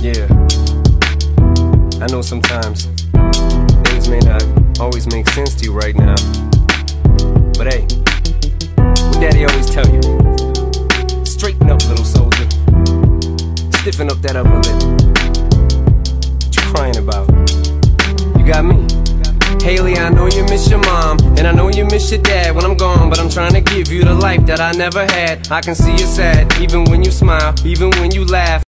Yeah, I know sometimes things may not always make sense to you right now. But hey, what daddy always tell you? Straighten up, little soldier. Stiffen up that upper lip. What you crying about? You got me. Hailie, I know you miss your mom, and I know you miss your dad when I'm gone. But I'm trying to give you the life that I never had. I can see you sad, even when you smile, even when you laugh.